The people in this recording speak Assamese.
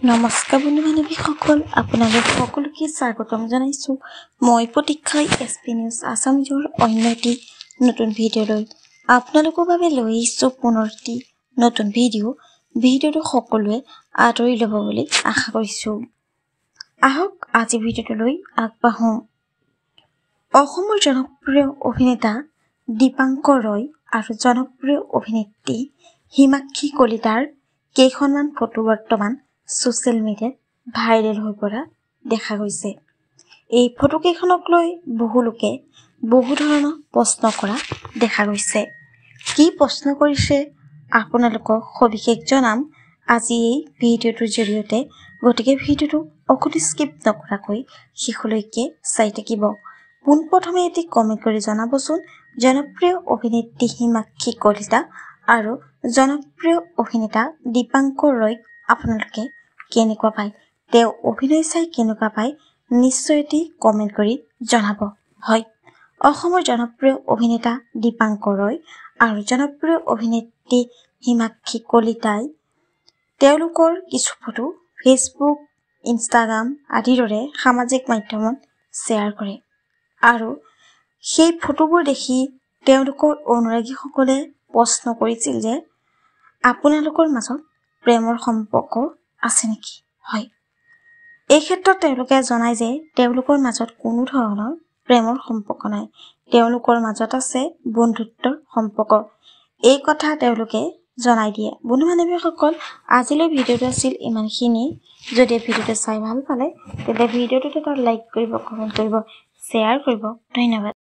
নমস্কাৰ বন্ধু বান্ধৱীসকল আপোনালোক সকলোকে স্বাগতম জনাইছোঁ। মই প্ৰতীক্ষাই এছ পি নিউজ আছামিজৰ অন্য এটি নতুন ভিডিঅ'লৈ। আপোনালোকৰ বাবে লৈ আহিছোঁ পুনৰ এটি নতুন ভিডিঅ' ভিডিঅ'টো সকলোৱে আদৰি ল'ব বুলি আশা কৰিছোঁ। আহক আজি ভিডিঅ'টোলৈ আগবাঢ়োঁ। অসমৰ জনপ্ৰিয় অভিনেতা দীপাংকৰ ৰয় আৰু জনপ্ৰিয় অভিনেত্ৰী হিমাক্ষী কলিতাৰ কেইখনমান ফটো বৰ্তমান ছ'চিয়েল মিডিয়াত ভাইৰেল হৈ পৰা দেখা গৈছে। এই ফটোকেইখনক লৈ বহু লোকে বহু ধৰণৰ প্ৰশ্ন কৰা দেখা গৈছে। কি প্ৰশ্ন কৰিছে আপোনালোকক সবিশেষ জনাম আজি এই ভিডিঅ'টোৰ জৰিয়তে। গতিকে ভিডিঅ'টো অকণো স্কিপ নকৰাকৈ শেষলৈকে চাই থাকিব। পোনপ্ৰথমে এটি কমেণ্ট কৰি জনাবচোন। জনপ্ৰিয় অভিনেত্ৰী হিমাক্ষী কলিতা আৰু জনপ্ৰিয় অভিনেতা দীপাংকৰ ৰয়ক আপোনালোকে কেনেকুৱা পায় তেওঁ অভিনয় চাই কেনেকুৱা পায় নিশ্চয় এটি কমেণ্ট কৰি জনাব। হয় অসমৰ জনপ্ৰিয় অভিনেতা দীপাংকৰ ৰয় আৰু জনপ্ৰিয় অভিনেত্ৰী হিমাক্ষী কলিতাই তেওঁলোকৰ কিছু ফটো ফেচবুক ইনষ্টাগ্ৰাম আদিৰ দৰে সামাজিক মাধ্যমত শ্বেয়াৰ কৰে। আৰু সেই ফটোবোৰ দেখি তেওঁলোকৰ অনুৰাগীসকলে প্ৰশ্ন কৰিছিল যে আপোনালোকৰ মাজত প্ৰেমৰ সম্পৰ্ক আছে নেকি? হয়। এই ক্ষেত্ৰত তেওঁলোকে জনায় যে তেওঁলোকৰ মাজত কোনো ধৰণৰ প্ৰেমৰ সম্পৰ্ক নাই। তেওঁলোকৰ মাজত আছে বন্ধুত্বৰ সম্পৰ্ক। এই কথা তেওঁলোকে জনাই দিয়ে। বন্ধু বান্ধৱীসকল আজিলৈ ভিডিঅ'টো আছিল ইমানখিনি যদি ভিডিঅ'টো চাই ভাল পালে তেন্তে ভিডিঅ'টোত এটা লাইক কৰিব কমেণ্ট কৰিব শ্বেয়াৰ কৰিব। ধন্যবাদ।